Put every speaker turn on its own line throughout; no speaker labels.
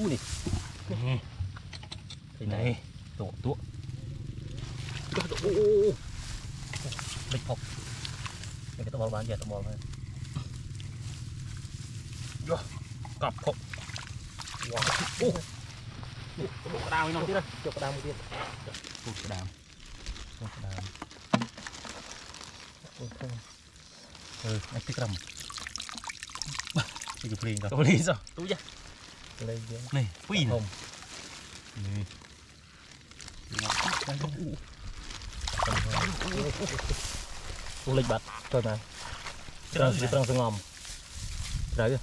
u này Thế này. tổ tụa
Ô, ô, ô, ô.
bịch phục cái tao bỏ bán giờ tao bỏ thôi
Cọp khổ.
Wow. Ô.
Có bộ đào nó. tiếp đây
cho cái đam một tiếp
Ôi, cái đào.
đam ôi không ừ anh thích rầm Cái chụp liền rồi.
lý sao Túi ra. Này, quỷ này.
Này. u lịch bật rồi này
trăng là- trăng
sẽ ngòm đấy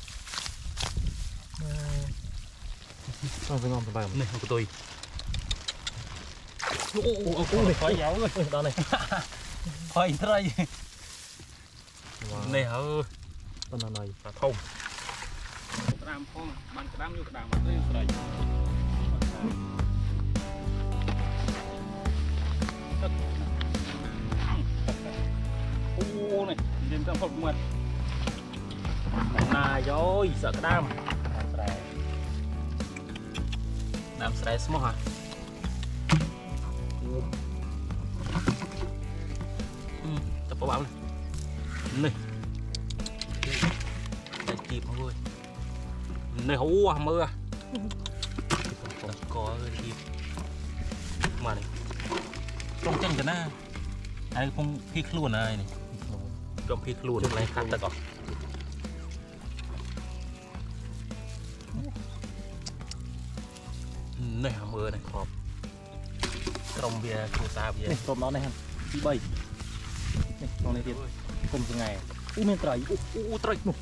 trăng sẽ ngòm thì bài Này,
có tôi. ô ô ô ô này Khói giáo rồi.
đó này
Khói thế này.
Wow. Này
hả? con phong, bàn như mà. Ô này, nhìn trong phòng mật. này rồi sợ cái đam Đàm stress mà hả? Ừ, tập bảo này. Này. Đây mọi người. នេះអូមើល
កំ
កករៀបមកនេះត្រង់ចឹងកណាហើយកំពុងភីខ្លួនហើយនេះកំភីខ្លួនខ្លួនខាត់ទឹកអស់នេះមើលនេះ
គ្រប
ក្រុមវាគ្រួសារវានេះ
ក្រុមដល់នេះ
ទី3
នេះក្នុងនេះទៀតគុំថ្ងៃអូមានត្រី
អូត្រី
នោះ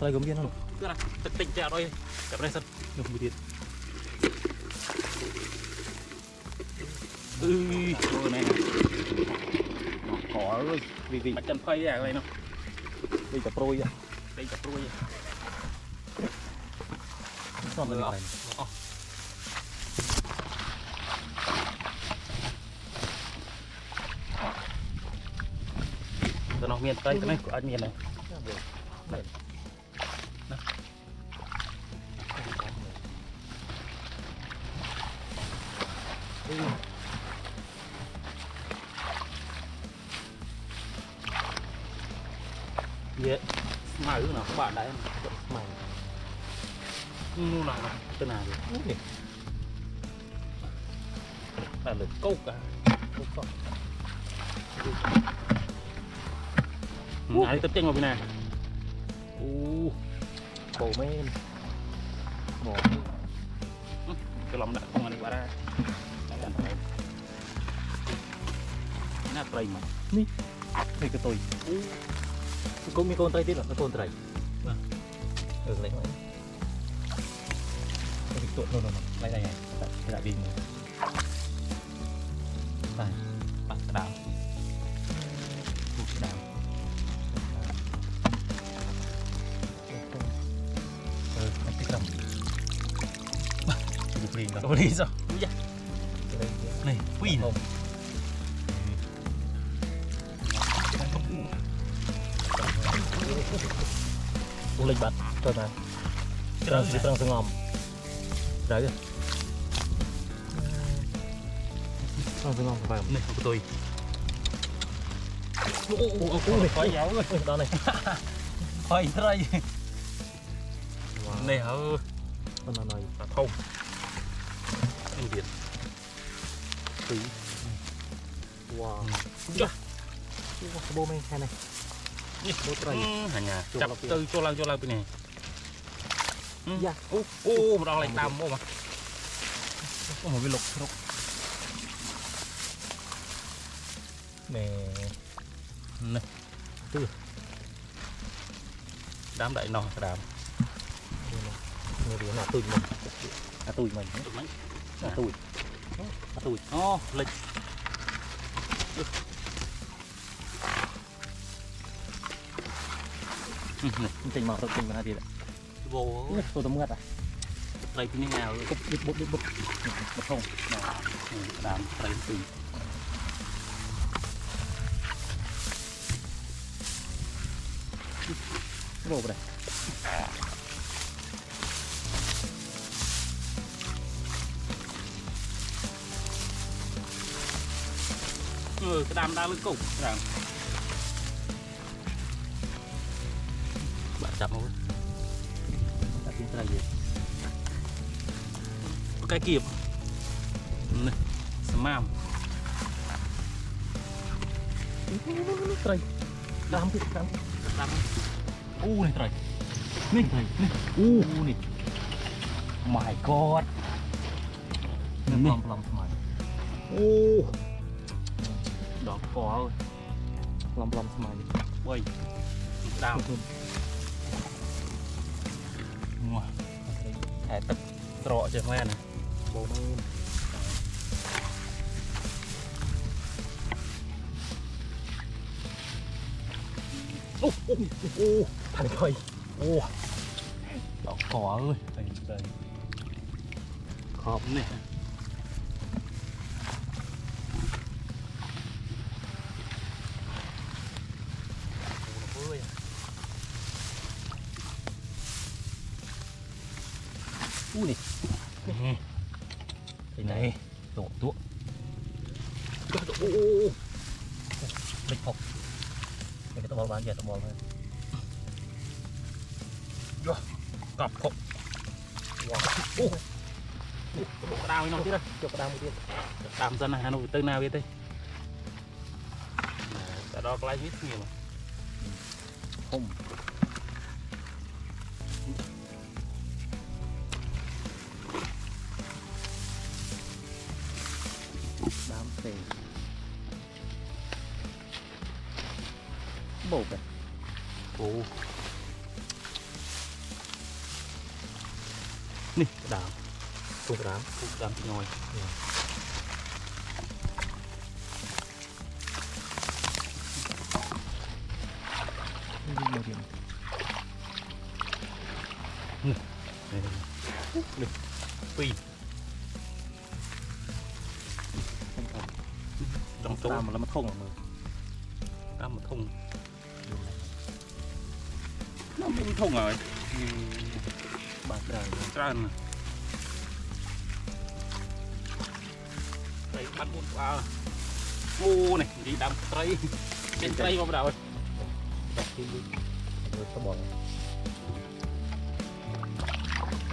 ត្រីក៏មាននោះ
tức là tịch tịch ra đây? Cảm ơn sân
được một tiền. Ừ
này có rồi
vì gì mặt
chân phay ra đây nó
đây chập rồi
đây chập rồi
xong rồi này
nó miền tây cái này của anh miền này.
Iya,
malu nak kuat dah.
Malu.
Nu nak nak tenang dia.
Ni.
Ada kau ka.
Kau kau.
Nah, tetap tengok bina.
Uh. Bau main. Bau.
Kalau nak kau ni barang. nát tay mà
នេះក៏ទុយ
អូ
គុំមានកូនត្រីទៀតអត់កូនត្រី បាទ អឺកន្លែងហ្នឹងទៅទុកនោះនោះនេះ
នេះនេះ
ដាក់វិញ đây
bắt cái đào Một cái đào
អឺអត់ទីក្រំជិះព្រីងដល់ đâu
đi sao Úi
sẽ ngòm đấy rồi trăng sẽ ngòm phải không? Này
của tôi. Ô ô ô ô này khói giáo rồi
đó này.
Thế đây.
Này hả? Con nào này
là thông anh việt.
Tí wow.
Chà.
cái bô men này.
Bô trời hả nhà. Chập tư cho lao cho lao bên này យ៉ាអូអូម្ដងលេខតាមអូមកមកវាលុកស្រុក
ណែ
នេះ
ទឺ
ដាំដាក់ណោះក្រាម
នេះវាណាទូចមកអាទូចមិញ
អា
ទូចអាទូច
អូលិចនេះ
ចេញមករត់ចេញមកណាទៀត
vô.
Tôi tấm ngất à?
Tay cái nào? Bốc bốc bốc bốc
bốc không.
Đám tay từ
vô đây.
Ừ, cái đám đang lên cục. Rằng какие? Самам.
Трой. Дам, дам.
Дам. Ú này trầy. នេះនេះអូ
នេះ
My god
នេះប្លង់ថ្មី
អូដល់កអើយ
ប្លង់ប្លង់ថ្មី
3ដាវមកហែទឹកត្រកចឹងមែនណា
អ
ូអូអូ
ផានខ້ອຍ
អូដល់កអើយតែតែ
ខប់
នេះ សិនហានោះទៅណាវាទេតែដល់កន្លែងនេះស្ងៀម
ហុំដើមទេបោក
អូនេះក្តាម
ពុះក្តាម
ពុះក្តាមញយ
thùng mà
ra một thùng nó một thùng rồi.
Bạc đời
tràn đây bắt bún qua mu này, đi đâm cây. Trên cây mà bắt đầu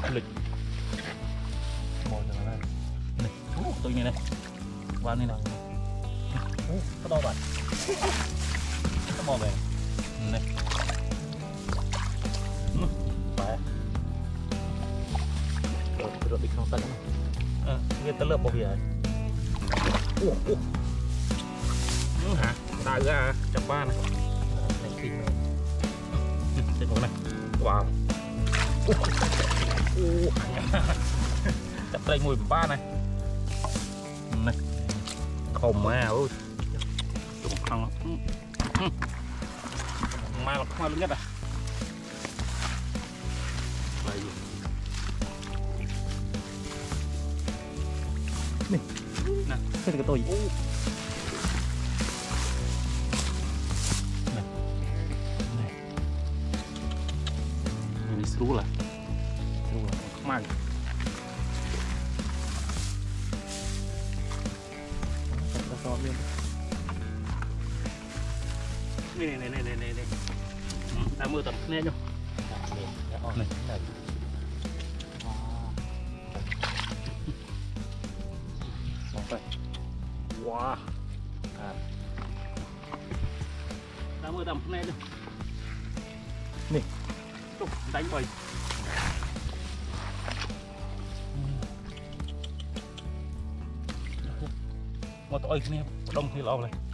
rồi lịch.
Mọi người này.
Tôi như này. Qua như này
오, 또 넣어봐. 또 먹어봐.
네. 음, 봐요.
또 들어 이렇게 넣었잖아.
응, 이게 떨려 보기야. 오, 오. 응, hả? Đại ra chặt ba này.
Thành kinh này.
Đây con này. Wow. Ô. Ô. Chặt tay mùi ba này. Này.
Khổng
mà ôi. dal ko malu ngada
bayu nih
nah
sedikit toy
oh. Đông thì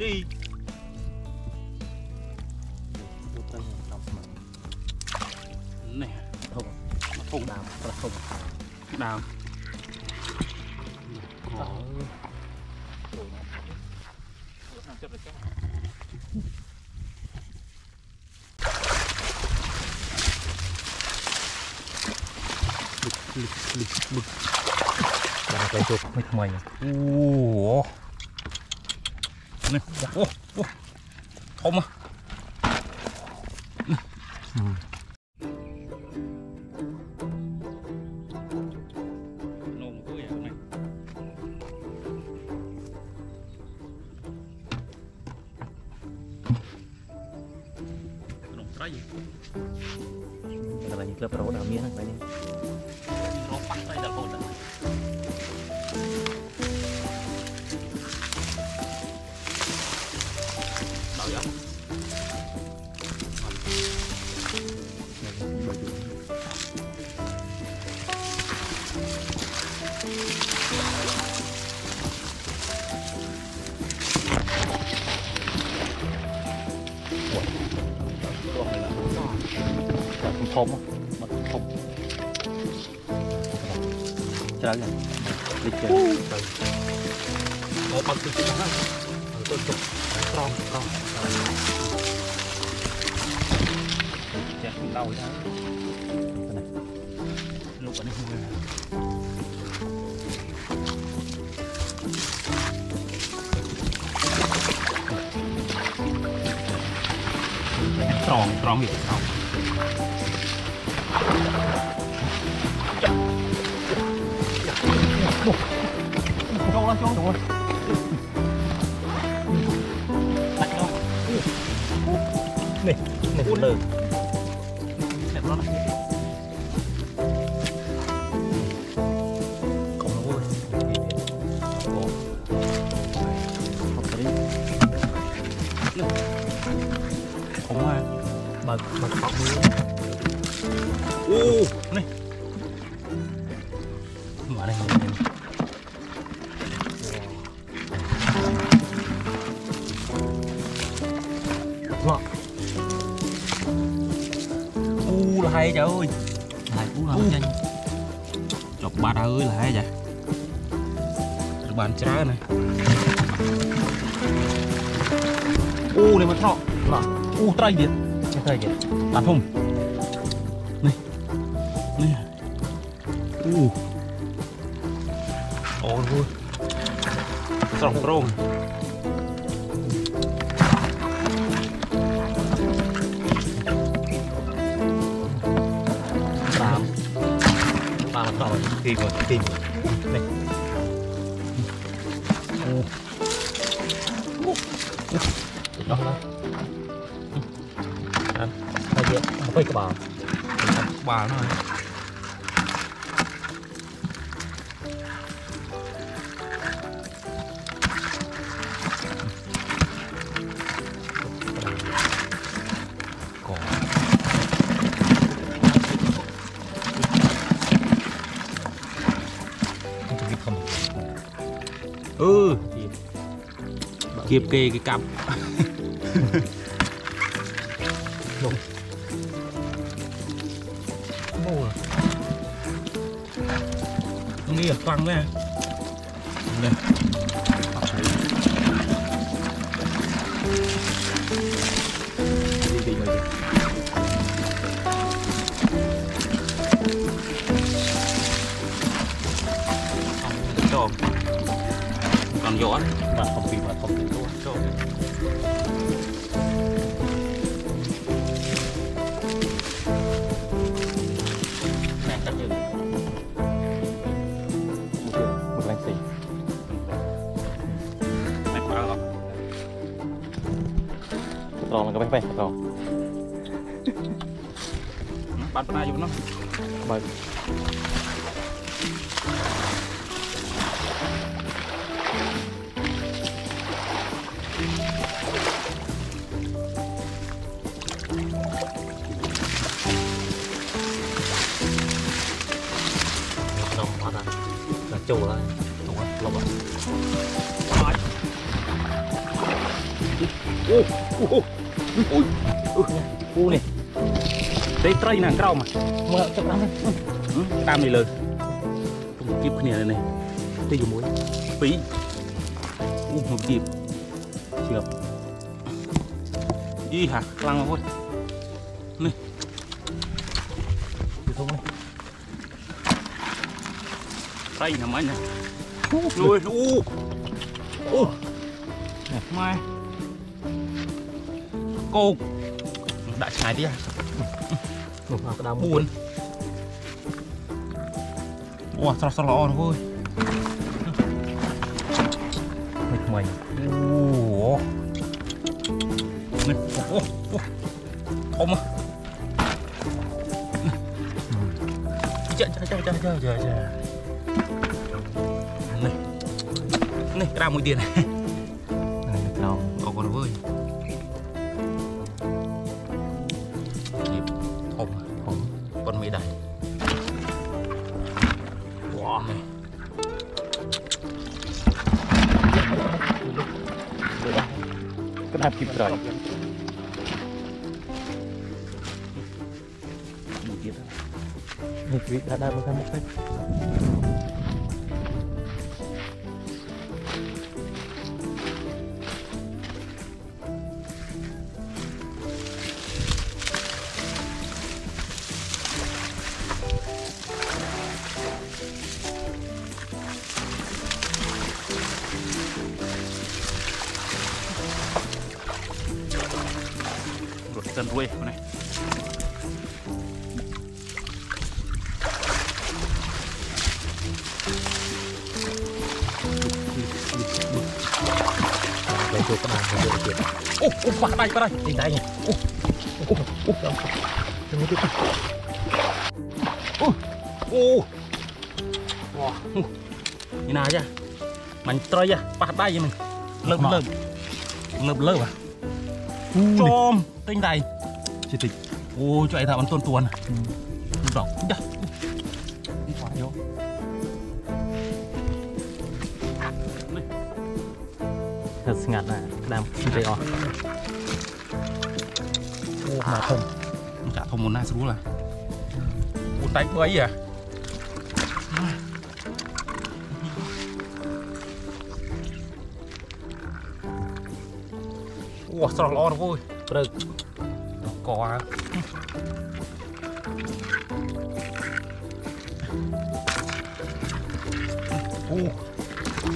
đi. Này
thùng
thùng
đàm là thùng
đàm. Có lực lực lực lực
đang cây chụp mấy thằng mày.
Ô นี่โอ้โอ้ทมอ่ะ ច្រើនណាអូនេះមកថោក
បាទ
អូត្រីទៀត
ចេះត្រីទៀតបាទធំ kê
cái cặp.
mua à
Nghĩ là quăng đấy
chung thôi
Đúng rồi,
lông rồi
Ui, ui, ui, ui, ui nè Đây trời nàng cao mà
Mà chắc lắm
Tam này lời Không kịp cái này này
Đây dù muối
Phí Ui, không kịp
Chưa
Ý hả, lăng thôi patay namanya.
Luwes
uh. Uh.
Nè,
mai. Cô ដាក់ឆ្ងាយទៀត
មកមកក្តាម4អ
ូស្រស់ស្រស់ល្អណាស់អើយ
មិនថ្មី
អូនេះអូអូធំចាចាចាចាចាចា cao mũi tiền.
Này đâu
có con vơi kịp hộp
hộp
con mỹ đẩy wow.
Cái đạp kịp rồi. Hãy subscribe
cho kênh Ghiền
Mì Gõ Để không bỏ lỡ những video hấp dẫn
រៃប៉ះដៃហ្នឹងលើបលើបលើបលើបអា
ច
ំទិញដៃ
Chỉ tịch
អូចុះអីថាមិនទន់ទួនដកចា Đi quả vô
Thật ngặt nè Đàm xin tay ọ Ô mà không
ចាក់ធំមុនណាស្រួលហ่ะអូដៃ3ហ่ะ អូស្រស់ល្អណាស់អូយ
ព្រឹក
កអើអូ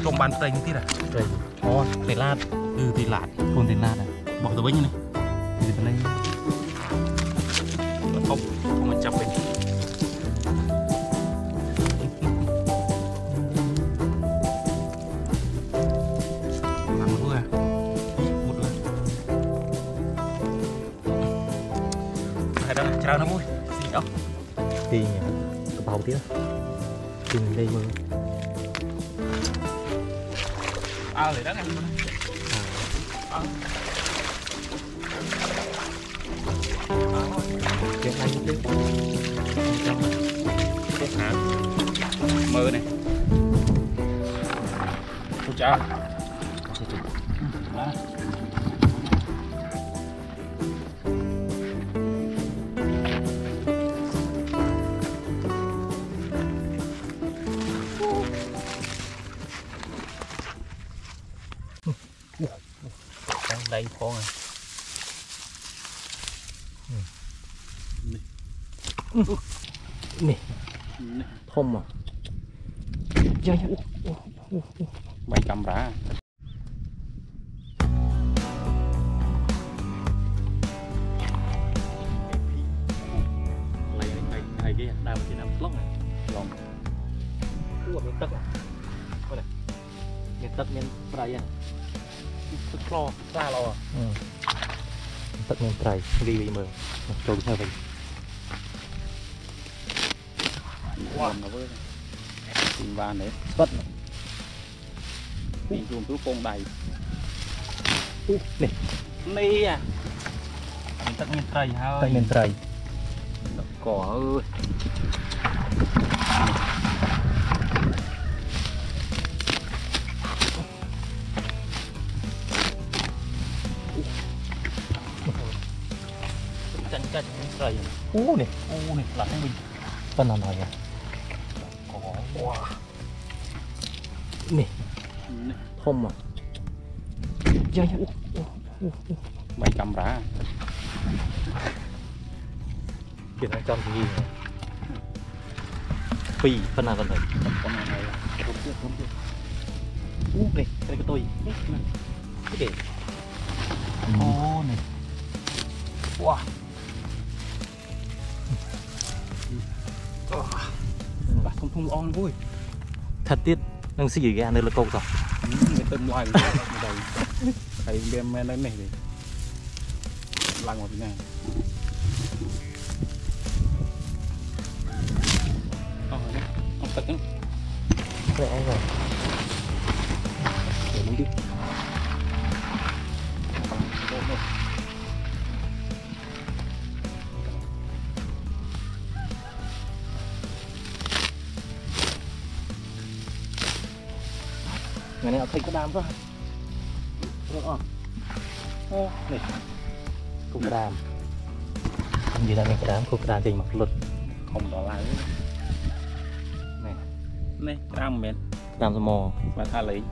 ជុំបានប្រេងទៀតហ៎
ប្រេងអូទីឡាត
គឺទីឡាត
ខ្លួនទីឡាត
បោះទៅវិញណា អើ
ರಿವಿಮರ್ toll survey
Wow. Tìm van đấy,
xuất
đi chùm chú con đầy.
Nè.
Nì à. Tất nhiên trời hơi Tất nhiên trời Cỏ ơi.
u này
u này là thấy mình.
Phần làm này có wow. này. Thơm mà dạ dạ.
Mày cầm ra
kia nó trong gì phi phần nào phần này
phần nào này
không biết không biết. U này đây cái tôi. Cái kì ô
này. Wow ភូមិល្អណាស់អូយ
ថិតទៀតនឹងស៊ីរយៈនៅលើកោកសោះ
វាទៅឡើងទៅហើយវាមិនមែននៅនេះទេឡើងមកពីណា
ត់ឃើញក្តាមសោះរកអស់អូនេះគុំក្ត
ាម
និយាយថាមានក្តាមគុំក្តាមចេញមកលុត
ខំដល់ហើយនេះនេះក្រាមមិនមែនក
្តាមសម
បាទថាលេង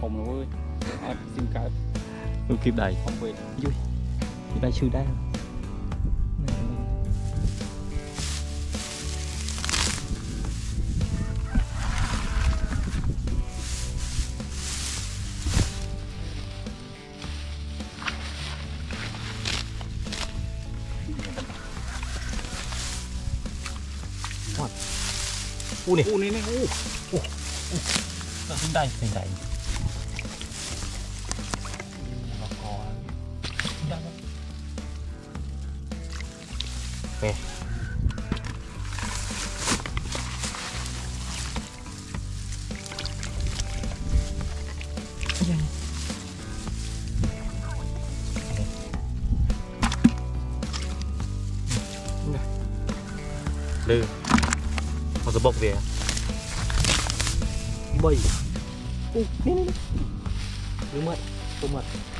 ខំនោះអើយអត់ស៊ីមកើត
គឺគីបដៃ
ខំពេក
គីបដៃឈឺដែរ อู้นี่
อู้นี่นี่อู้
อู้ขึ้นได้ขึ้นได้ลืม the bog there. Boy. Oh, ni ni. Lumat, rumah.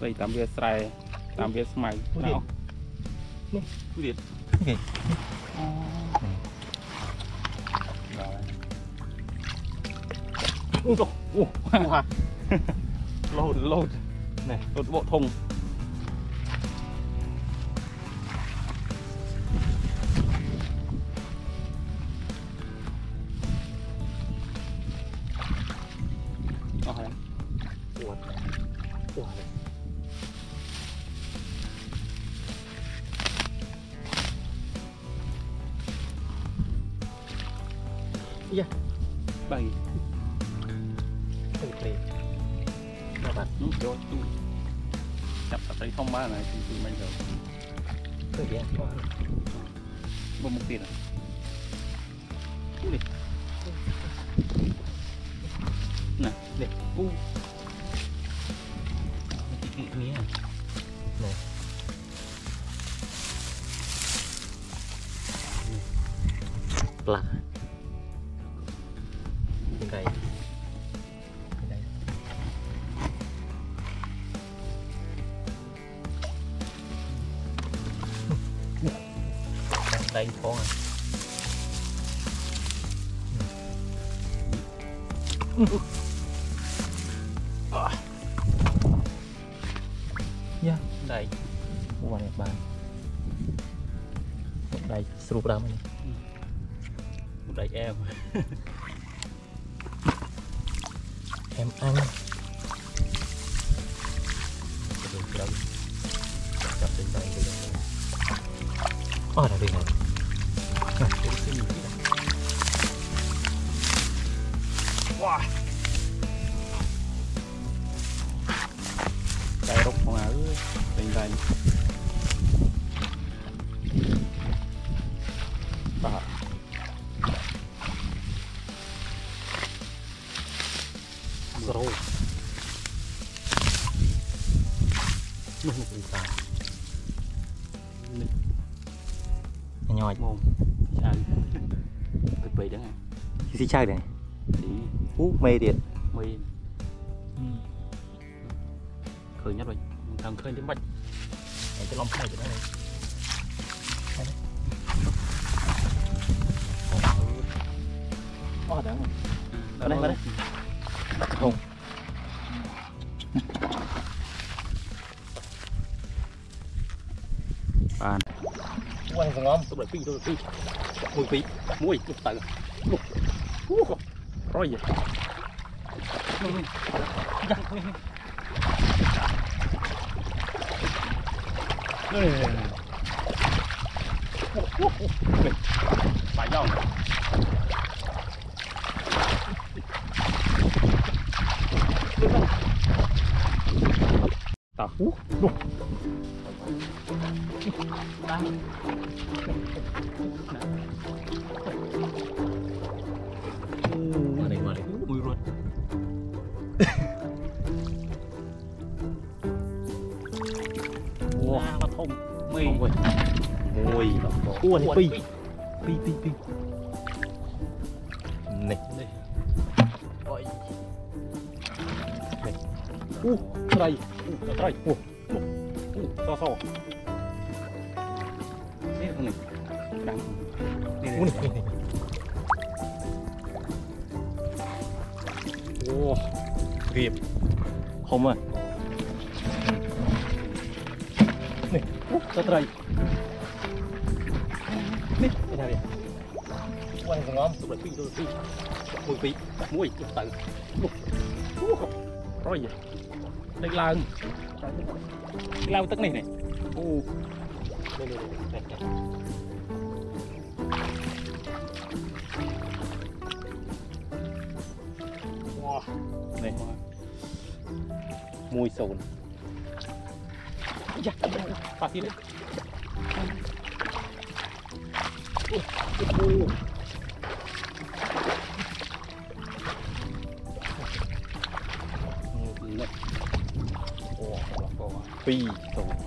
Vậy tạm biệt sài, tạm biệt mày. Nào.
Nè.
Ui điện. Cái
gì?
Rồi. Ui dồi, ui, hoa. Lột, lột.
Này.
Lột bộ thùng. Rồi.
Xí chơi này?
Thì
ú mê điện
mày khởi nhất rồi. Thằng khởi đến bạch. Em cái lông này cho nó này.
Ồ, đáng rồi.
Vào đây, vào đây.
Không.
bàn.
Quay vào ngon.
tôi lại phi tôi lại phi.
Mùi phi.
Mùi lúc tự rồi vậy. Phải nhau Tao hú. Vào Ua này pi.
Pi, pi, pi. Này.
Đây.
Ôi.
U, đây. U, đây. U,
u, u,
Mùi phi, mùi lúc rồi vậy. Đây là lao tức này này. U, Này. Mùi sồn. Dạ, phạt đi đấy.
Có phi sồn. Vô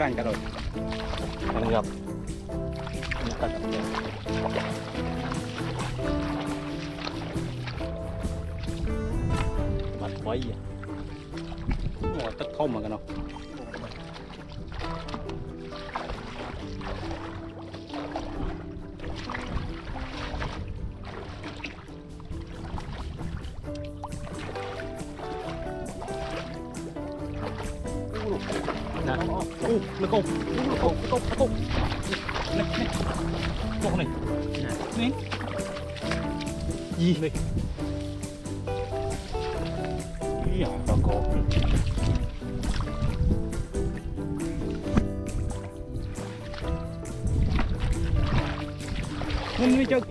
tay crank cả rồi มัน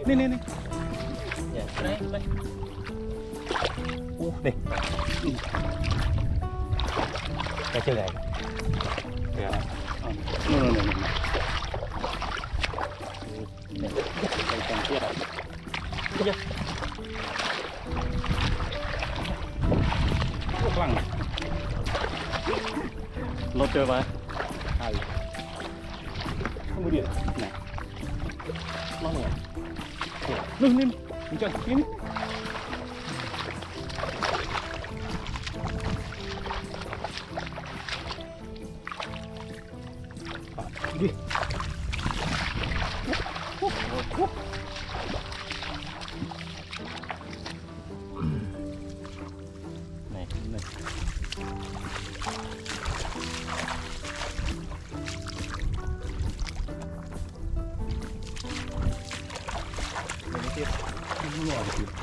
Nên đi Không ngỏ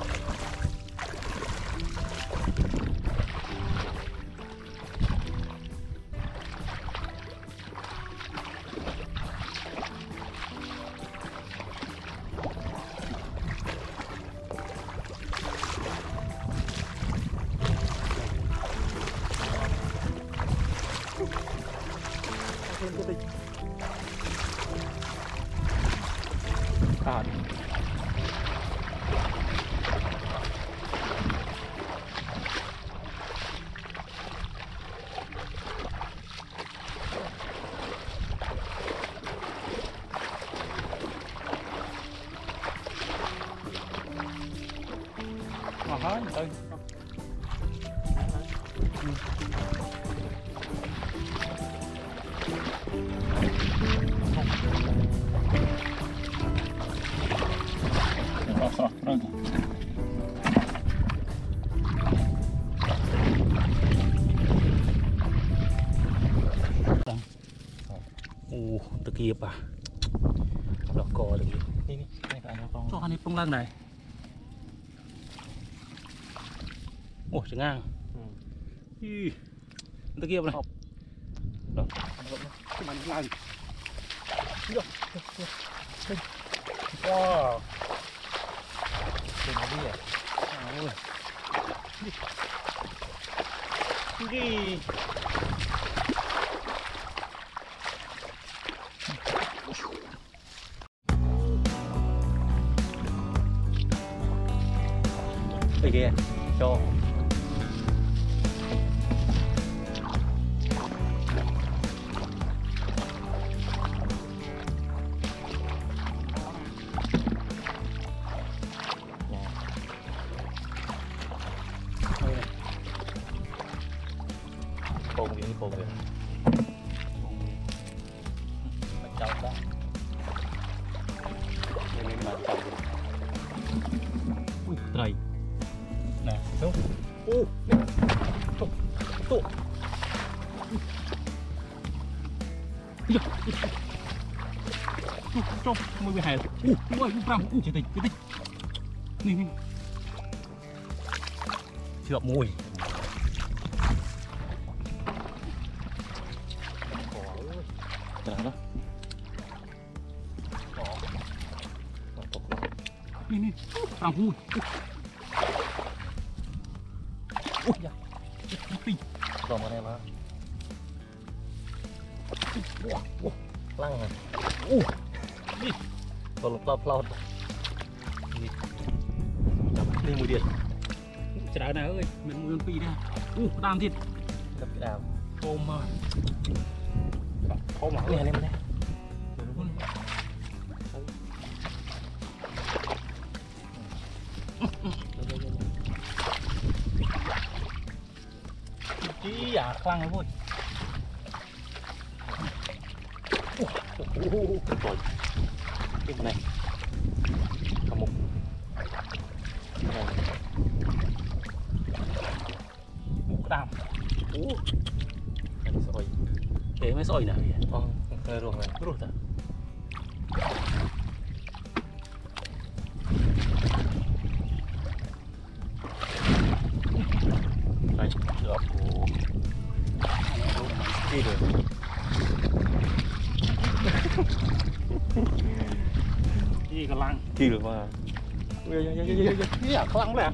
tơ kiệp à. Đỏ cò được.
Đi đi, này phải nó không. Cho anh
ấy phong lăng này. Ồ, trứng ngang. Ý, Tơ kiệp này. Cái ô nè Thôi, thôi. Dạ, cho, cho, mới bị hại. Ui, ui, ui, ui, ui, chết tình, chết tình. Nè, nè. Mùi. Mua pi ra u đam thịt
Đập cái đào.
ôm ui ui chí à khoan đấy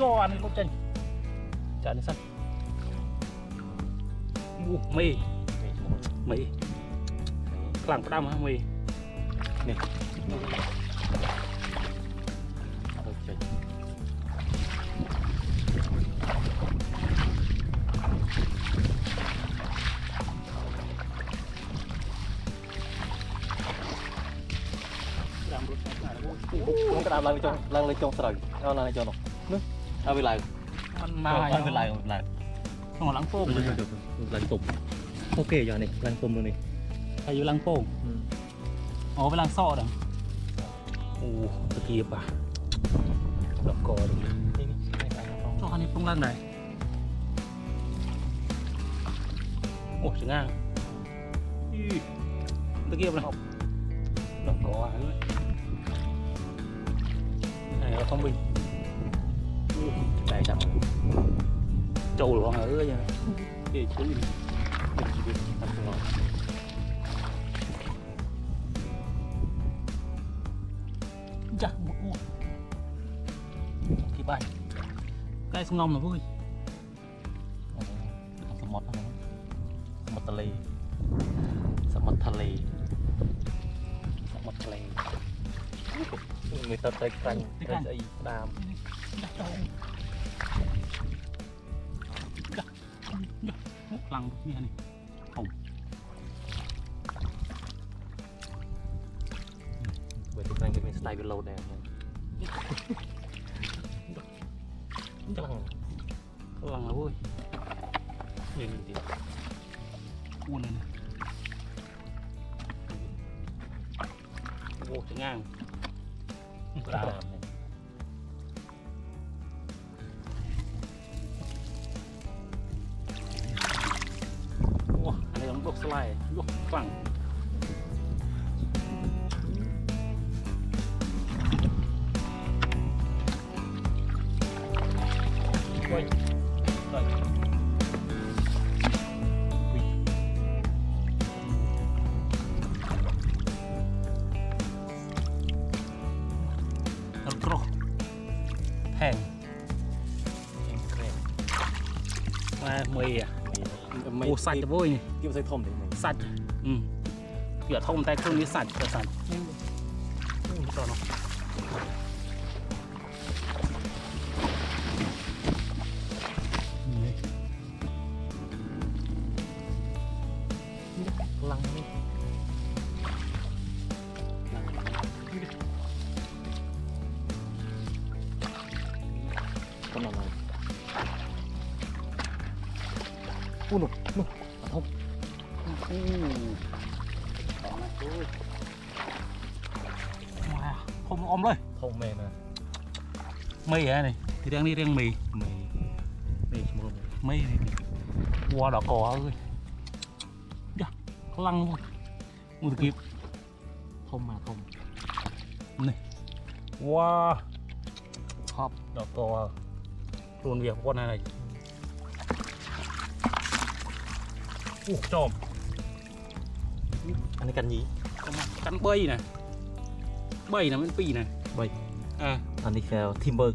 giòn con chân. Chân sắt. Uh, mì. Mì. Làng đâm hả? Mì.
Nè. Hãy
subscribe
cho kênh
Ghiền Mì Gõ Để không bỏ
lỡ những video hấp dẫn ไม่เป็นไร
ไม่เป็นไรไ
ม่เป็นไร
หัวลังโป้งเดี๋ยเดี
๋ยวลังตุ่โอเคอย่างนี้ลังตุ่มเลนี่
ใครอยู่ลังโป้งอ๋อเป็นลังซ่อดังโอ้ตะกี้ป่ะดอกกอด
ช่อัน
นี้ตรองล่างไหนโอ้ช่างอ่างตะกี้ป่ะดอกกอด้วยไหนเราต้องบิน trâu loạn ở đó chứ chắc một con. Thì bay. Cái sông ngông là vui.
Ờ, sông mọt này sông mọt tali. Sông mọt tali.
Sông mọt tali.
Người ta tay canh
lăng như này
เวทีกรังจะเป็นสไตล์เป็นโลแดงก
เมย์อะ
โอ้สัตว์จะ
โว้ยนี่
กี่ยใส่ถมเลย
สัตว์อืมเกี่ยวทมแต่เครื่องนี้สัตว์เกี่ยวสัตว์ ya nih tirang ni tirang mì.
Mì. Mì semua
mì qua đỏ cò ơi dạ lăng luôn mua kịp
không mà không.
Này. Qua.
Họp
đỏ cò luôn việc con này này. Ủa trộm
anh ấy cắn gì?
Cắn bơi nè bơi nè bên pì nè
bơi
à.
Anh ấy theo timber.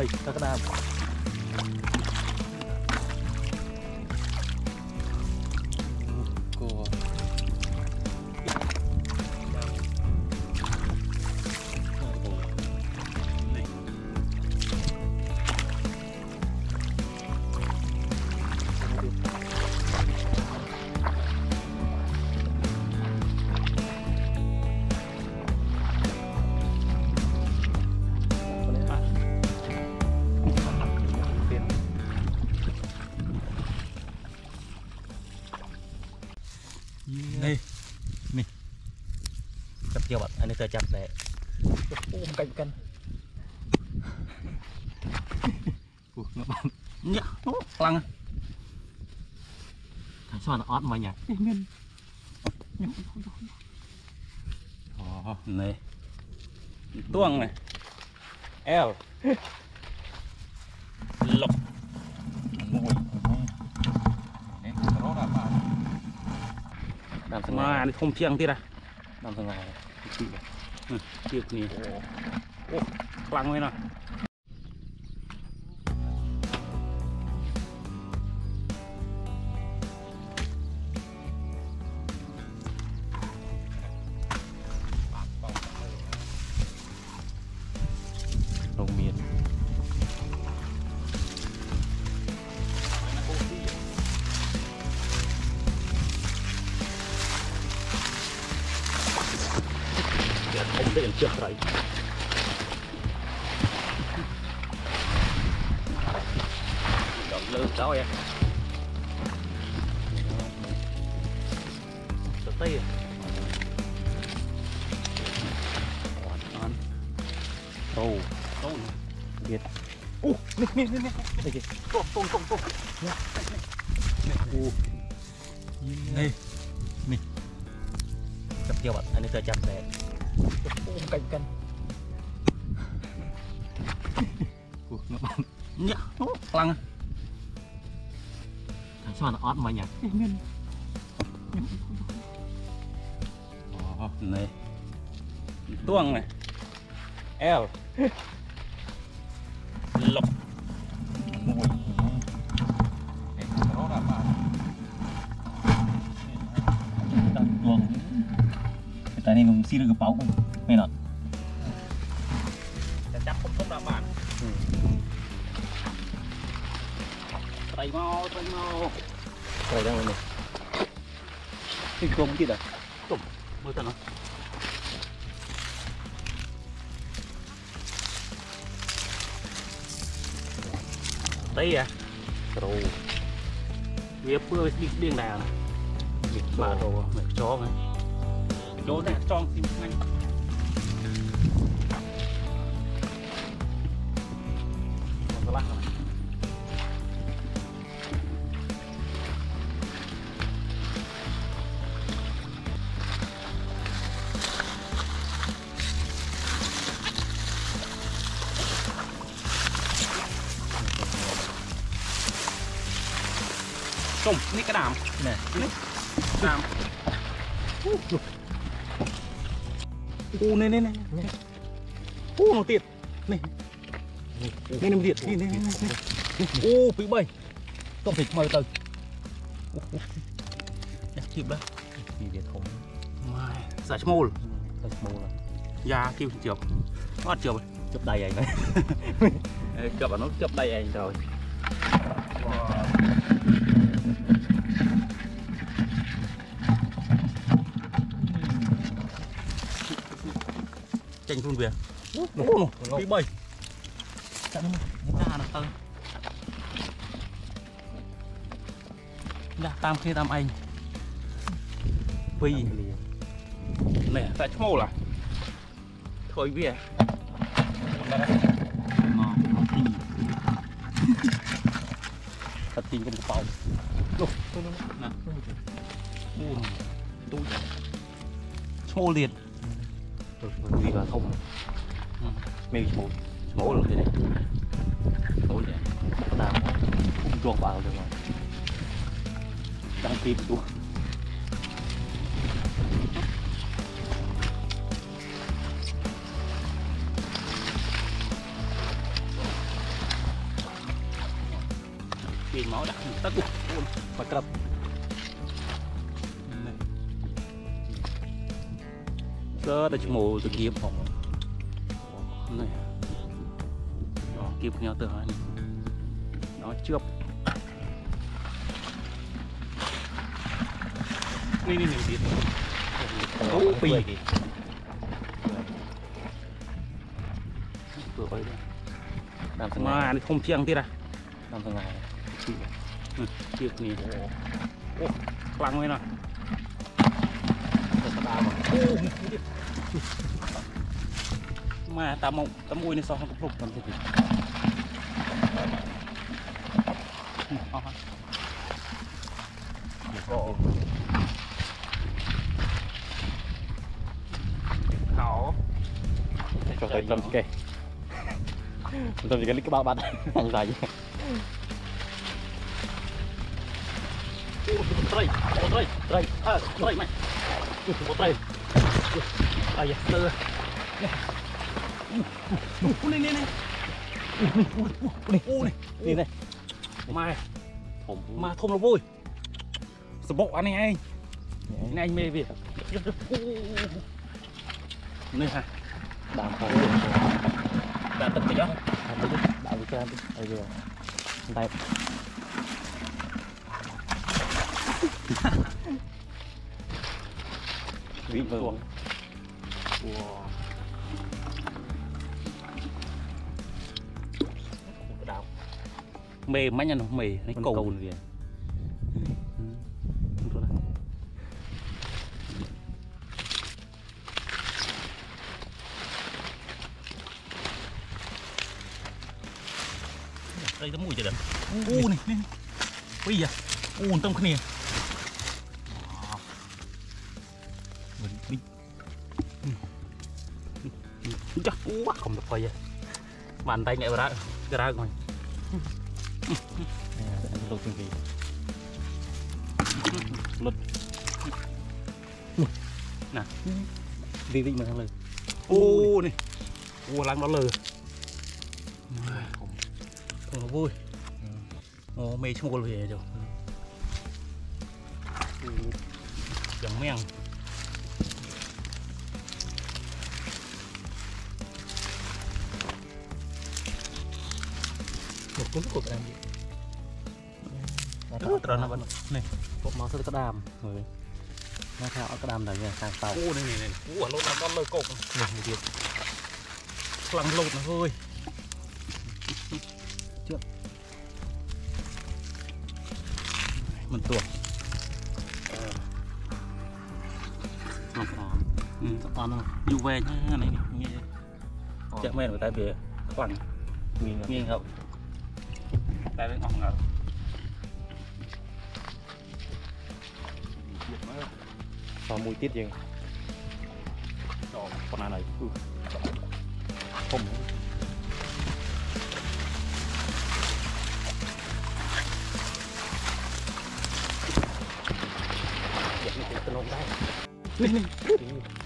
はい、高 ចាប់ដែរ
អូកាច់កាន់
ពោះងាប់
ញ៉ាអូខ្លាំង
តែស្មានអត់មិញហ៎
មាន
អូ
នេះទួងនេះអែលលុកមួ
យ
នេះរត់ដល់បាទ
ដាំសង្ហាអា
នេះធំជាងទៀតហ៎
ដាំសង្ហាទីបាទ
เพียงนี้โอ้กลังไว้เนาะ 别别别
partida.
Toma, bota lá. Tay à?
ក្រូ
វាពើវាស្លៀកស្លៀងដែរ
វាខ្មៅរោ
ខ្ចងចូលតែខ្ចងស៊ីមឆ្ងាញ់
នេះ
តាមអូនេះនេះនេះអូនោះទៀតនេះ
នេះនេះទៀតនេះនេះ
អូពី3ຕົកពីខ្មៅទៅនេះជីបដែរ
ពីវាធំ
ម៉ែសាច់ឈ្មោល
សាច់ឈ្មោល
យ៉ាគីវជាប់អត់ជាប់
ជាប់ដៃឯង
ជាប់អានោះជាប់ដៃឯងទៅ tranh run về
đi
bay ណាតាមគ្នាតាមឯងពីរនេះតែឈ្មោះឡាថយវាមកទីកាត់ទីកុំកបោនោ
ះណា
អូទូឈ្មោះលៀត sơ đã mổ từ kiếm
phòng
này đó kiếm nhau từ này nó chớpนี่นี่นี่ดิ Ủa, pì. kì. vừa bay đấy
làm thằng มา này ใน
ทมเพียงที่ละ
làm thằng này
เชือกนี่โอ้กลางไว้หน่อย
Thật đàm à มาตามมองต
ามมวยในซองกระปุก làm thế thì เอาครับ có เขา cho tới tâm មកតាមមកតាមមួយនេះសោះក្នុងគ្រប់តាមទៀតអស់ហើយចុះទៅត្រឹមស្ក
េះត្រឹមស្កេះនេះក្បាលបាត់អង្សាយ
ត្រីត្រី
ត្រីអើត្រី
មិន
ត្រី
aja tuh nih nih nih nih nih nih này mai.
Mà
thôm nó vui. Sập bộ anh anh anh anh mê việc này hả?
Đàm phổ
đàm tịch đó
đàm tịch đàm tịch đây vị vừa wow.
mềm mấy nha nó mềm nó cồn cồn
kìa.
Đây tấm mùi chưa đấy? u này bây giờ u tâm khnia ra ra ngoài
lột từng vị
lột nè
vị vị mà thằng lời.
Ô này. Ô lăng nó lờ. Không vui. Ô mê chung con về rồi. Chẳng mèng
គុំគប់តាមទៀតត្រូវណាស់បង
នេះ
គប់មកសិតក្តាមមើលមកថាអត់ក្តាមដល់វាខាងតោអ
ូនេះនេះអូអាលោតដល់លើកុកនេ
ះមួយទៀត
ខ្លាំងលោតណាស់អើយ
ជឿ
មិនទួអឺស្
អ
មស្អមយូរវែងណានេះងាយ
ចាក់
មែនតែវាខ្លាំង
ងាយងាយហ
ៅ tay với ngọn ngầu
so mũi tiết gì
Đó, con này này. Ừ.
không.
Hãy subscribe cho kênh Ghiền Mì Gõ Để không bỏ lỡ những video hấp
dẫn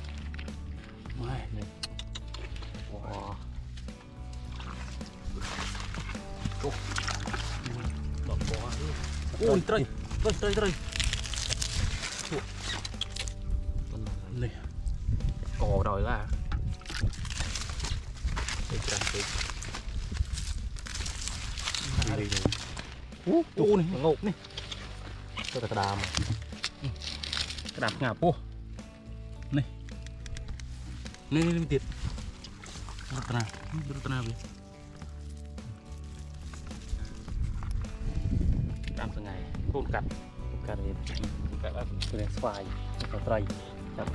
trời trời trời trời.
Này.
Cò rồi là để chặt đi đi. Đi
ú tu này. ngộp
này.
Cho ta đàm
đàm ngạp ô này. Này này tiệt. Rất là rất vậy គ
ឺស្វាយស្វាត្រីចាំ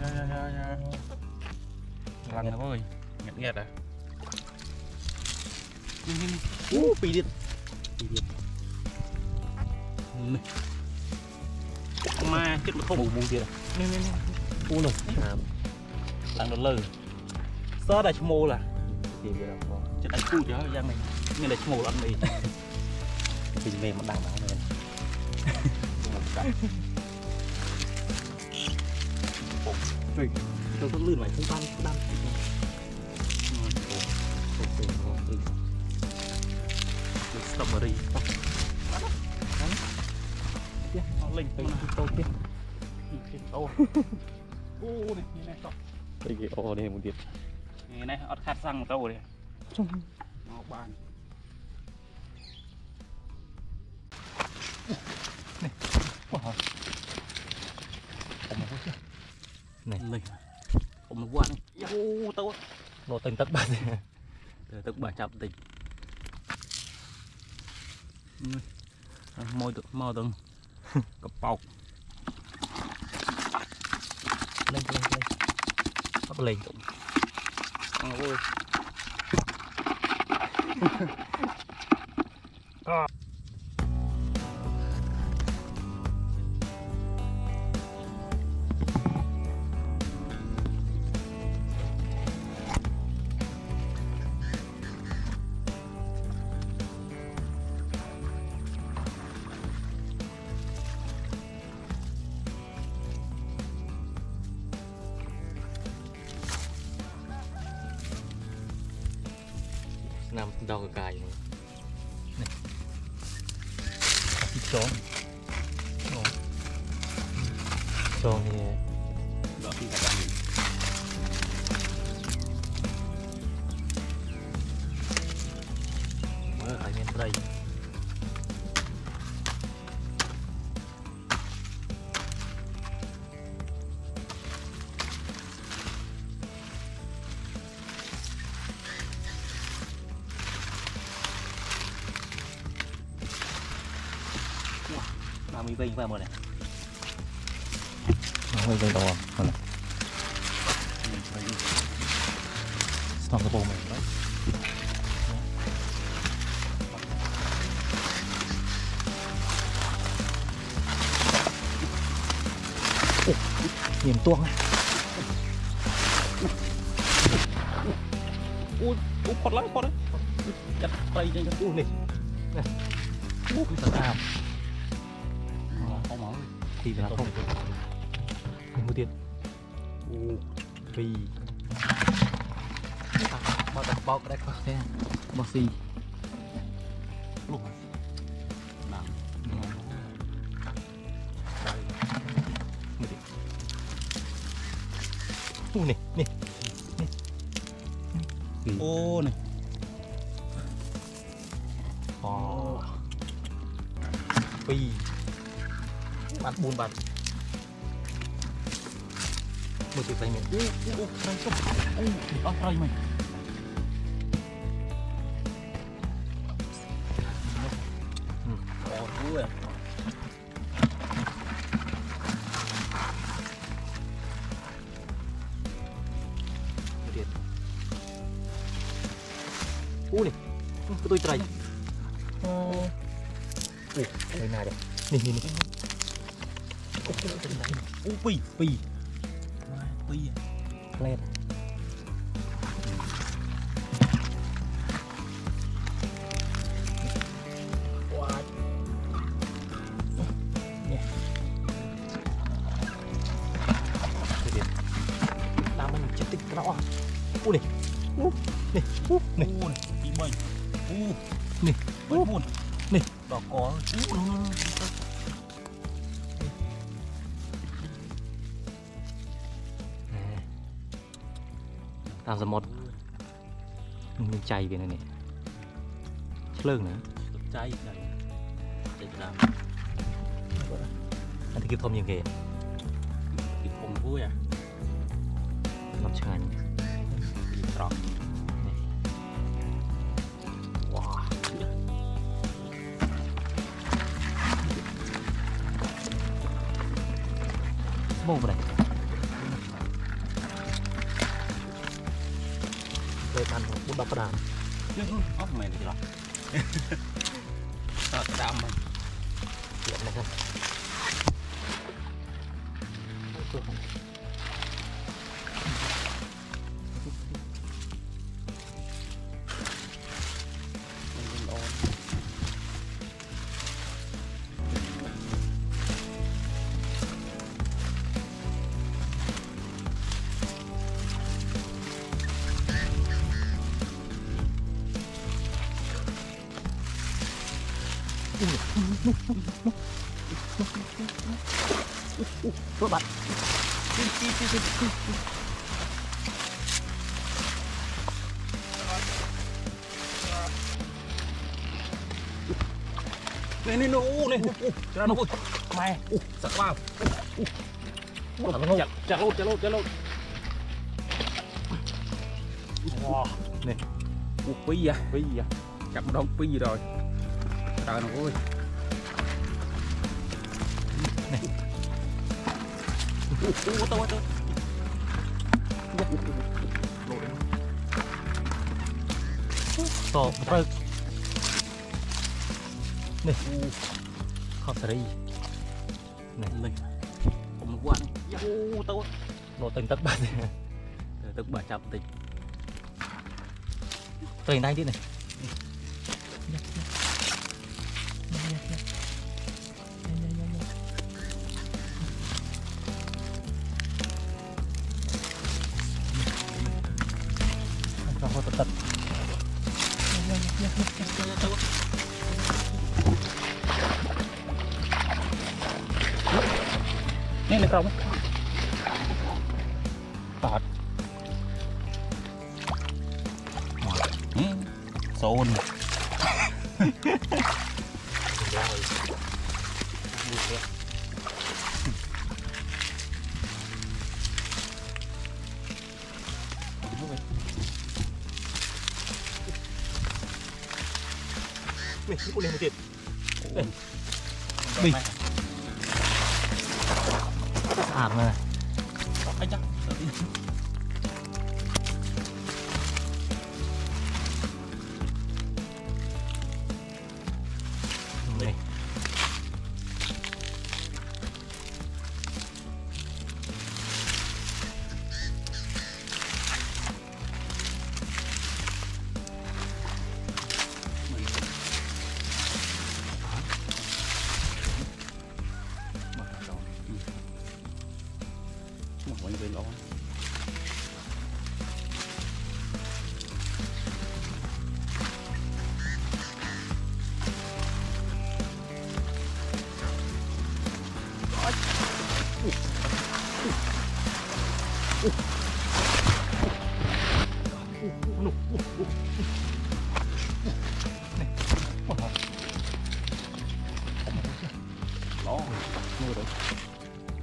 យ៉ាយ៉ាយ៉ាយ៉ា
ឡើងទៅ
អើយងាត់ងាត់ហ៎អូពីរទៀត
ពីរទៀត
នេះម៉ែចិត្តមកធំ
មួយទៀតនេះនេះអូនោះឆ្នាំ
ឡើងទៅលើសតែឈ្មោលហ่ะ
ពីរទៀតបង
ចិត្តអាចពូចហ៎យ៉ាងនេះ មានតែឈ្មោលអត់មាន
ពីមេមកដាំមកមែន ទៅទៅលឿនមកខ្ញុំបានដាំអូ
អូ
អូអ
ូស្តរអប៊ឺរីត
ោះទៀត
អត់លេងទៅ
ទៅទៀត
អូអូនេះនេះតោះ
ពីគេអូនេះមួយទៀត
នេះនេះអត់ខាត់សាំងម៉ូតូទេមកបាន
này. Quá hả
ông quá chứ
này.
Này ông quá này ô tao
nó tình tất bạn
tất bà chạm tình. À, môi được mau từng cặp bọc.
Lên lên lên. Bắt lên.
Ôi.
Vinh 的 ô này này, này.
Ô này
ồ pi,
bạn buồn bạn
một chiếc tay mình ô
ô ô sao sao ôi ôi trời mày អូ
ចៃវានៅនេះឆ្លើងណា
ឆ្លើងចៃដៃចៃក្រាម
អត់គេធំជាងគេ Thôi bạn
lên lên ô lên ra nó mày sặc vào
chặt
chặt luôn chặt luôn chặt luôn
nè
quý gì vậy
quý gì vậy
cặp đông quý gì rồi trời ơi
nè
ô
tô này khó xử này
một quan ô tô
nó tình tất bật
tức bà chạm tình
tình đây đi này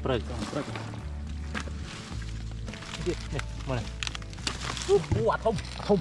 Правильно, правильно.
Này, này.
Ủa, thông, thông.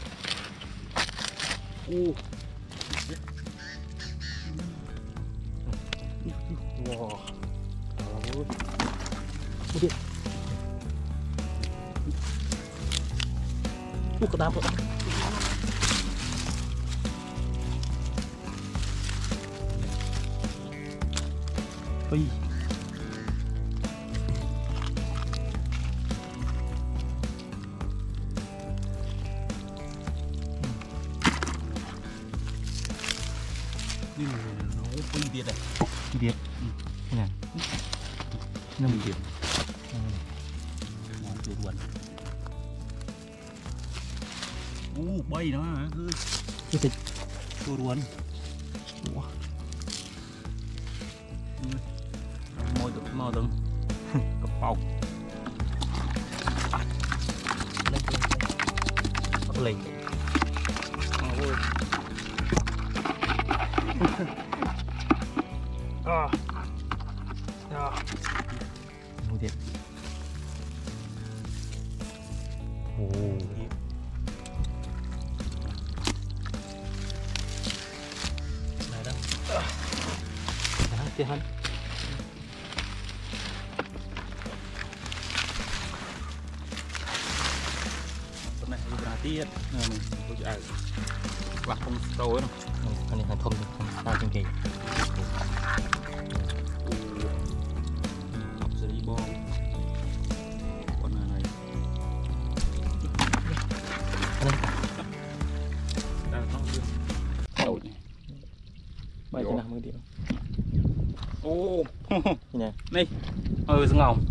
Chui xuống hồng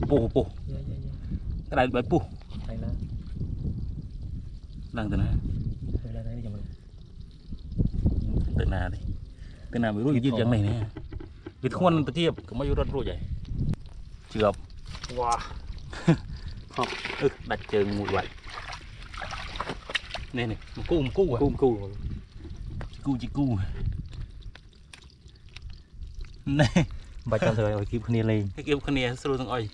Pù pù Cái này bấy pù. Đang từ nào, Từ nào đi. Từ nào mới rút gì chẳng này nè? Bị khuôn từ tiệp Cũng mới rút rút vậy. Chưa hợp
Wow. Hợp
Ừ đặt chờ mùi vậy Nè nè Một cu một cu à. Cu
một cu
Cu chỉ cu Nè.
បាច់ចាំត្រូវឲ្យគៀបគ្នាលេង
គៀបគ្នាស្រួលទាំងអុយ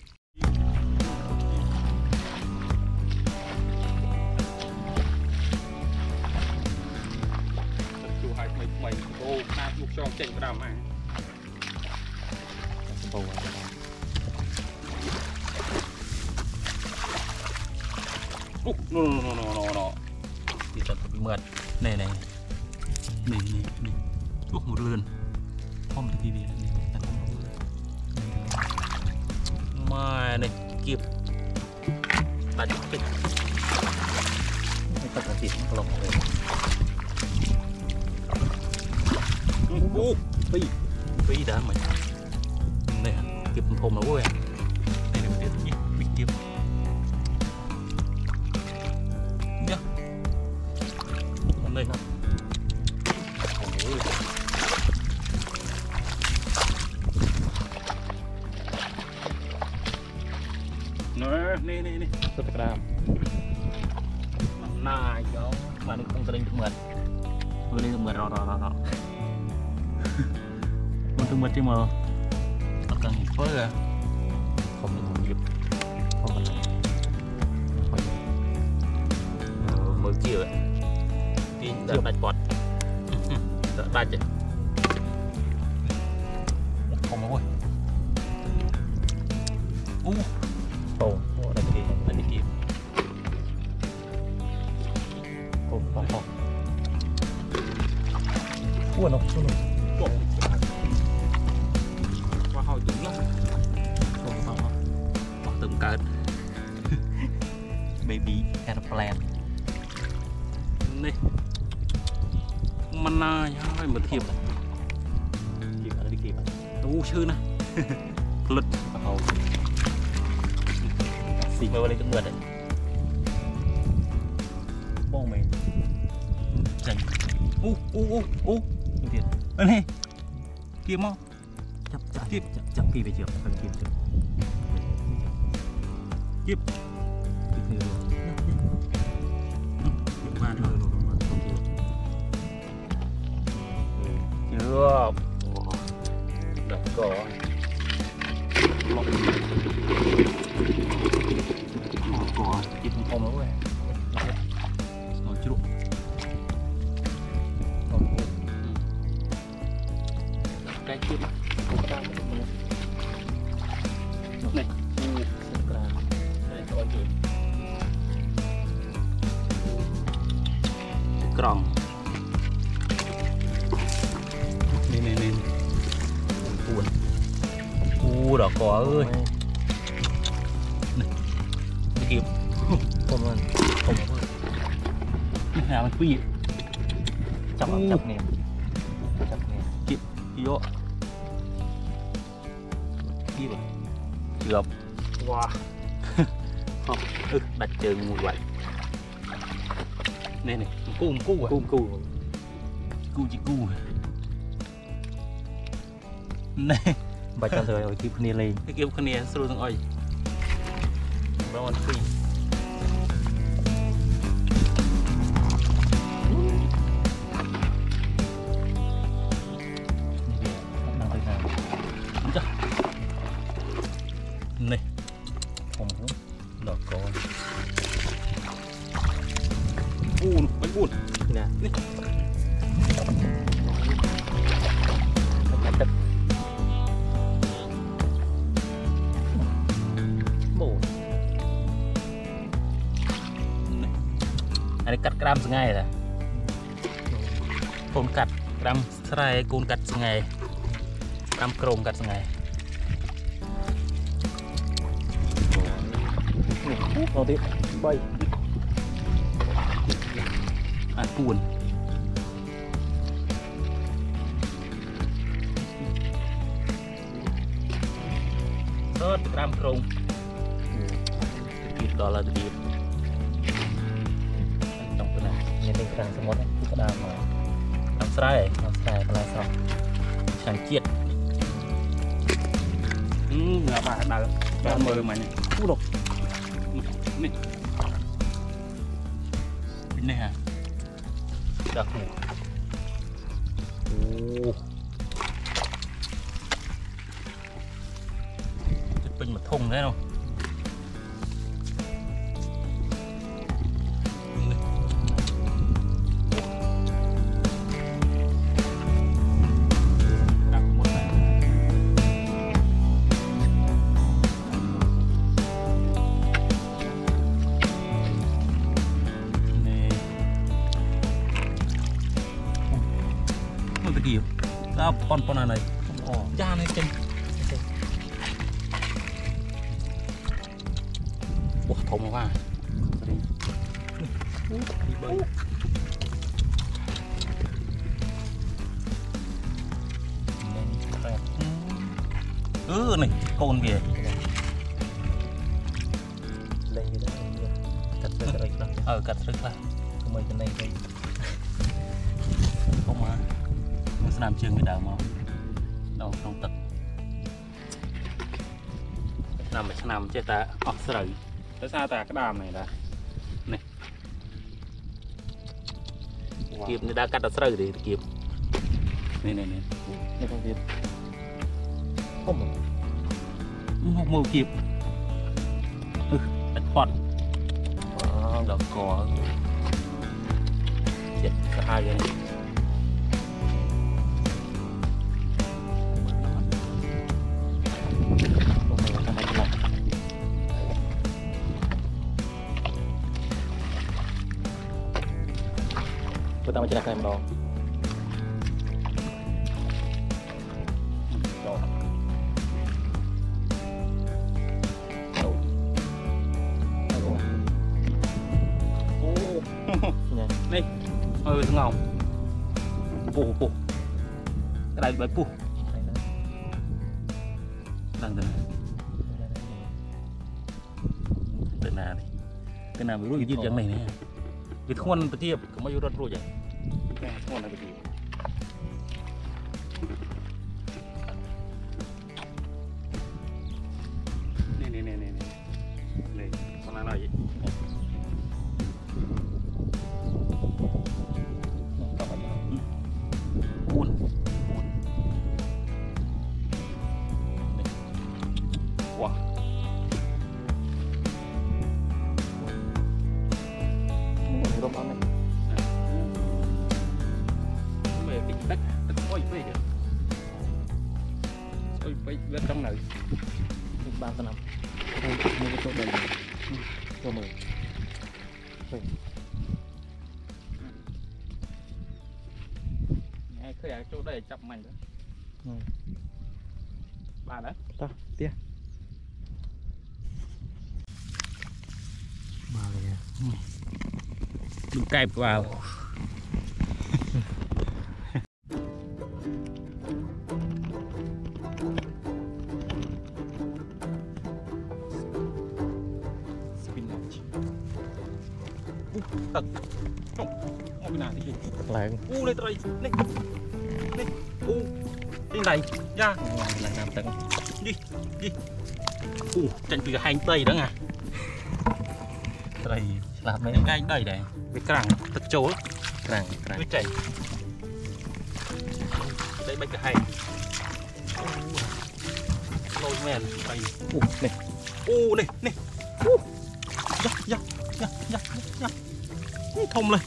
u u u u.
Tiền
ơn hê kia mau
chậm chậm kia chậm chậm kia về chiều chậm. Kia chậm
kia chưa. Đập cỏ. Một cỏ. Chim không? Nữa
គូ
គូជីគូណែ
បាច់ចាំស្រួយឲ្យគៀបគ្នាលេង
គៀបគ្នាស្រួលទាំងអុយបងអត់ពី
ច្រាំងសមុទ្រគឺក្តាមមក
តាមស្រែ
តាមស្រែបន្លែស្រស់
ឆ្ងាញ់ជាតិអឺងាប់បាទដល់តាមមើលមិញអូល
ោក
នេះនេះហ่ะដាក់នេះអូពេញមួយធុងហ្នឹង ខ្លួនវា
លេងវាទៅកាត់ស្រឹកខ្លះ
អើកាត់ស្រឹកខ្លះ
កុំឲ្យចំណេញពេក
កុំមកមកស្នាមជើងវាដើរមកដល់ក្នុងទឹកឆ្នាំមួយឆ្នាំចេះតែអស់ស្រូវដោយសារតែក្តាមនេះដែរនេះ
គៀបនេះ
ដើរកាត់ដល់ស្រូវទេគៀបនេះនេះនេះ
នេះគៀប
mưu kịp. าทีเป็นนาไม่รู้อยู่ที่ยังไงเนี่ยไดขวนไปเทียบกับม่ยุรถรู้อย่างทวนอะไรไปดู kẹp vào.
Lại.
U lên tới đây. Lên. U. Lên này. Ra
lại làm tận
đi. Đi. U trận từ hành tây đó à đây
làm mấy cái
anh này. វាក្រាំងទឹកចូល
ក្រាំងក្រាំងវា
ចេញដីបិចទៅហែកលោចមែនបៃ
អូនេះ
អូនេះនេះអូយ៉ាយ៉ាយ៉ាយ៉ាយ៉ានេះធំលេ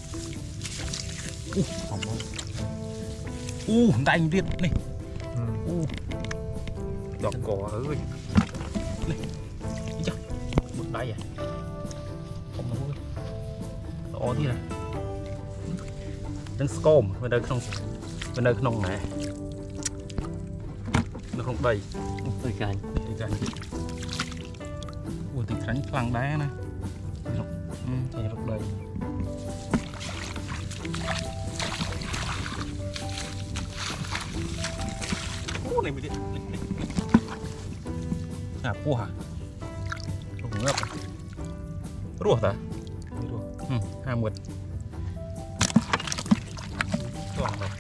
អូ
ធំមក
អូដៃទៀតនេះអូដកកអើយ នឹងស្គមវានៅក្នុងវានៅក្នុងណែនៅក្នុងដី
tôi cài
ទីចាស់ទៀតអូទីខ្លាញ់ខ្លាំងដែរណាអឺ chạy rục đây អូនេះមានទៀតនេះនេះនេះអាពោះហ่ะរងាប់រស់តា
đi rồi
ហឹមហា ស្ទាស់បាទ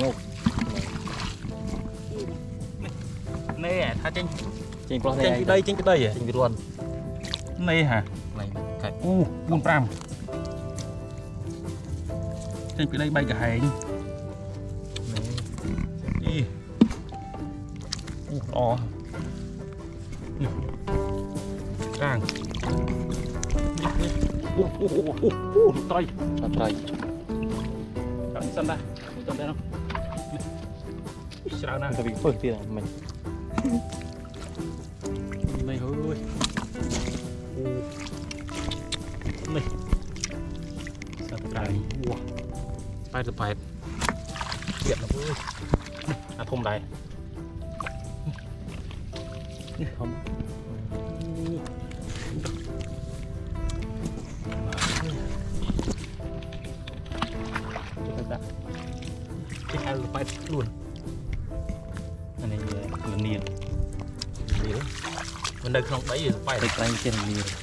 ងោក
នេះថាចេញ
ចេញប្លោះនេះចេញពីដី
ចេញពីដីច
េញពីរន់
នេះហា
ណៃកាច់
អូ45ចេញពីដីបៃកាហែងនេះអូល្អនេះខាងអូអូអូ ត្រី
ចាប់ត្រី
ចាប់សិនដែរចាប់ដែរនោះច្រើនណាស់ទ
ៅវិញពឹសទៀតមិញ
នេះហូយនេះចាប់ត្រី
វ៉ា
88
ប៉ែត đây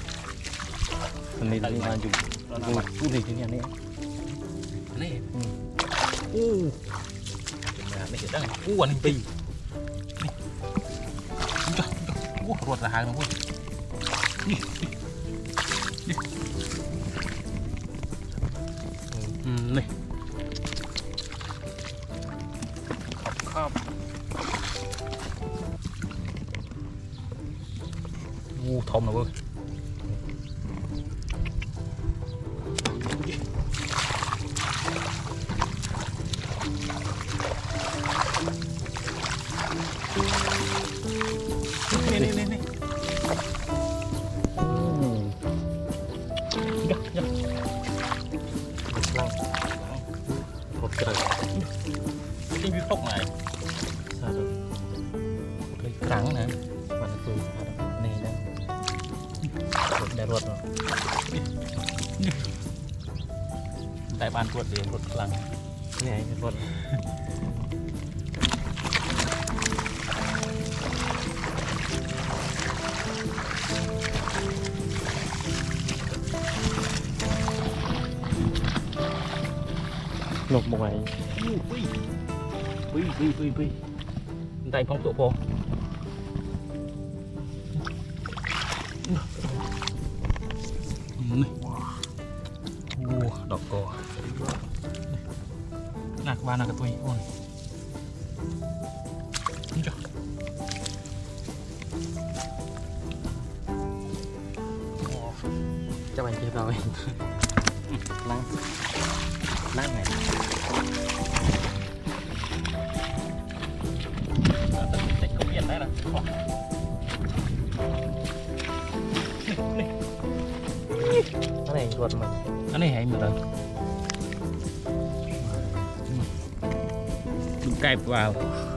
Ui, ui, ui, ui, ui. Tay phong tụ phô. ដូ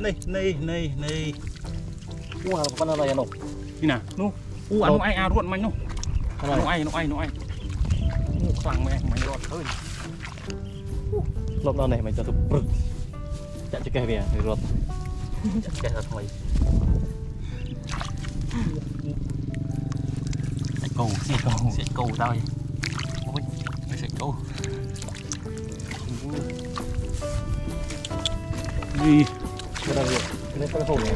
nih nih nih nih
Ua apa kan ada ya no.
Ini nah.
Nu.
U anu ai a ruột mày nu.
Anu
ai nu ai nu ai. U khlang mày mày ruột ơi.
Lộp nó này mày cho tôi brực. Chạy cho kẻ kìa, mày ruột.
Chạy kẻ ruột mày. Sẽ cầu, sẽ cầu. Sẽ cầu tao vậy. Ôi, mày sẽ cầu. gì?
Cái này cái này cái này cái này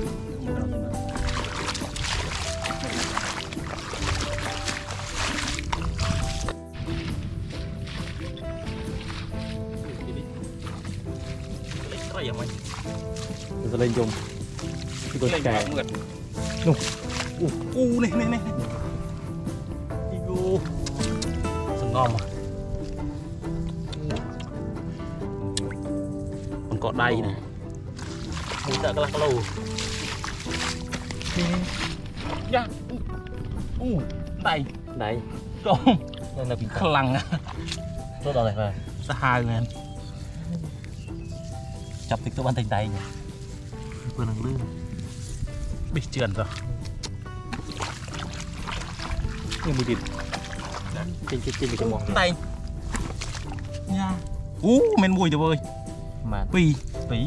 lên chung chúng tôi cài
này nè này. kelah kelau ya. U đây
đây
trôm
đây là bị
khăn
tốt rồi rồi
sa hai người chập thịt tôi ban thành tay nhỉ
vừa nắng lư
bị trườn rồi
nhưng mà địt trên trên trên bị cái mỏ tay
nha ú men mùi rồi ơi
mà
pi
pi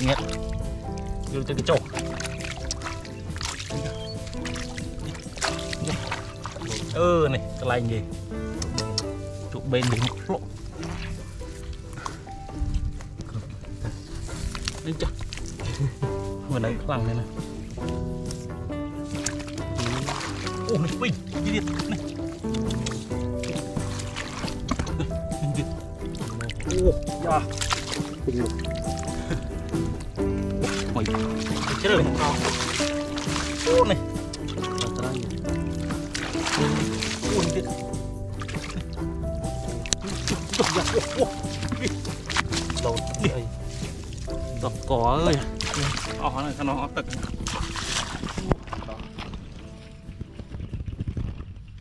ปี Đưa cho cái chỗ. Ừ này, cái lành gì? Chỗ bên đỉnh lộ Lên chưa? Vừa nãy lằng này này. Ô này, bình, đi đi, này. Oh,
yeah.